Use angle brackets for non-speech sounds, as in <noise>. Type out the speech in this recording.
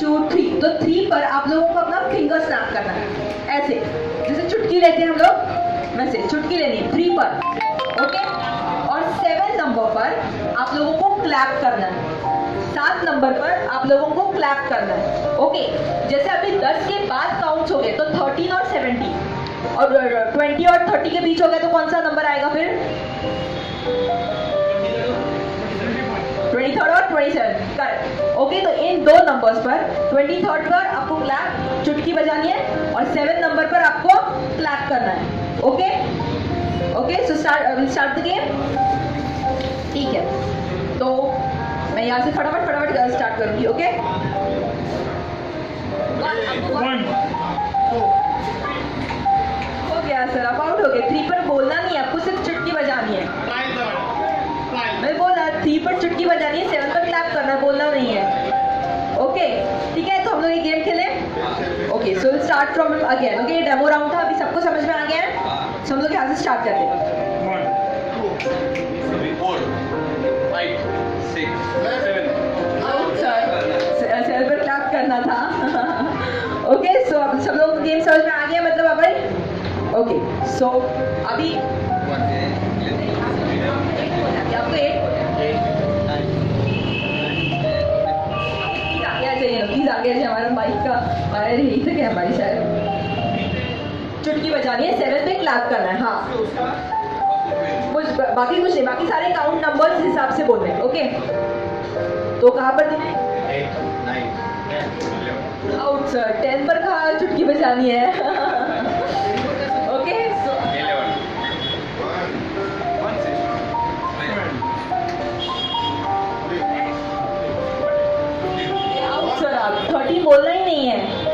To three तो three पर आप लोगों को अपना फिंगर स्नैप करना है। ऐसे, जैसे चुटकी लेते हैं हम लोग वैसे चुटकी लेनी है थ्री पर ओके और सेवन नंबर पर आप लोगों को क्लैप करना है। सात नंबर पर आप लोगों को क्लैप करना है ओके जैसे अभी दस के बाद काउंट हो गए तो थर्टीन और सेवेंटी और ट्वेंटी और थर्टी के बीच हो गया तो कौन सा नंबर आएगा फिर? ट्वेंटी थर्ड और ट्वेंटी सेवन करेक्ट ओके तो इन दो नंबर्स पर ट्वेंटी थर्ड पर आपको क्लैप चुटकी बजानी है और सेवन नंबर पर आपको क्लैप करना है। Okay okay so start the game ठीक है। तो मैं यहाँ से फटाफट फटाफट स्टार्ट करूँगी ओके चुटकी बजानी है सेवन पर क्लैप करना बोलना नहीं है। ओके ठीक है तो हम लोग ये गेम खेले। Okay so will start from again okay demo round था अभी सबको समझ में आ गया है? सो हम लोग यहाँ से स्टार्ट करते हैं। करना था। <laughs> ओके सो अब सब लोग गेम समझ में आ गया मतलब अब ओके सो अभी आ जाइए हमारा बाइक का हमारा यही तक है हमारी शायद चुटकी बजानी है। सेवन पे क्लैप करना है हाँ। कुछ बाकी कुछ नहीं बाकी सारे काउंट नंबर हिसाब से बोल रहे हैं ओके तो कहाँ पर देना है. आउट सर टेन पर कहा चुटकी बजानी है? बोलना ही नहीं है।